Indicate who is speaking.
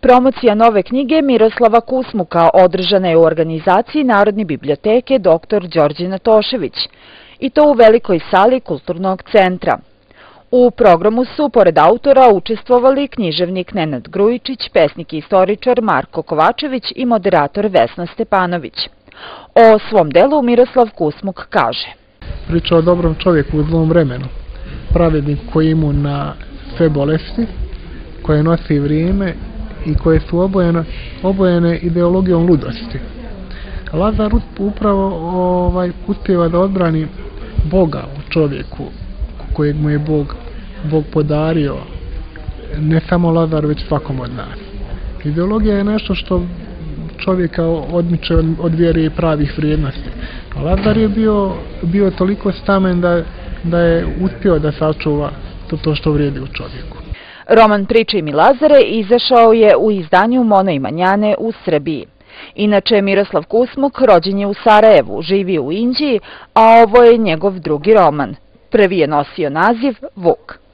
Speaker 1: Promocija nove knjige Miroslava Kusmuka održana je u organizaciji Narodne biblioteke dr. Đorđina Tošević i to u velikoj sali Kulturnog centra. U programu su, pored autora, učestvovali književnik Nenad Grujičić, pesnik i istoričar Marko Kovačević i moderator Vesna Stepanović. O svom delu Miroslav Kusmuk kaže.
Speaker 2: Priča o dobrom čovjeku u zlom vremenu, pravednik koji imu na sve bolesti, koje nosi vrijeme i koje su obojene, obojene ideologijom ludosti. Lazar upravo ovaj, uspjeva da odbrani Boga u čovjeku kojeg mu je Bog, Bog podario ne samo Lazar već svakom od nas. Ideologija je nešto što čovjeka odmiče od, od vjere i pravih vrijednosti. A Lazar je bio, bio toliko stamen da, da je uspio da sačuva to, to što vrijedi u čovjeku.
Speaker 1: Roman Priče i Lazare izašao je u izdanju Mona i Manjane u Srbiji. Inače, Miroslav Kusmuk rođen je u Sarajevu, živi u Indiji, a ovo je njegov drugi roman. Prvi je nosio naziv Vuk.